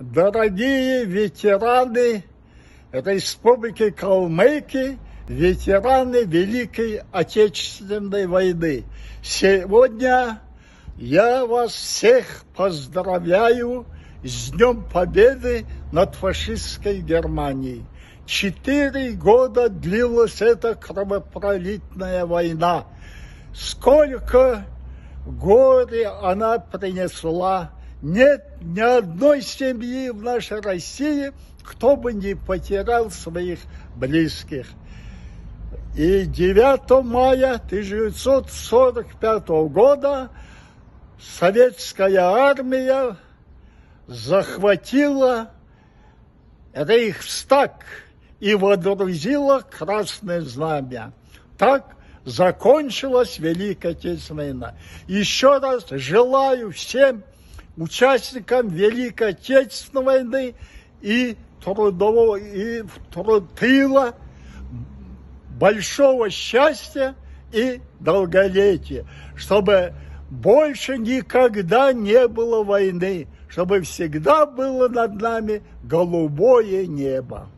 Дорогие ветераны Республики Калмыкия, ветераны Великой Отечественной войны. Сегодня я вас всех поздравляю с Днем Победы над фашистской Германией. Четыре года длилась эта кровопролитная война. Сколько горя она принесла. Нет ни одной семьи в нашей России, кто бы не потерял своих близких. И 9 мая 1945 года советская армия захватила Рейхстаг и водрузила Красное Знамя. Так закончилась Великая Отечественная война. Еще раз желаю всем участникам Великой Отечественной войны и трудового, и тыла большого счастья и долголетия, чтобы больше никогда не было войны, чтобы всегда было над нами голубое небо.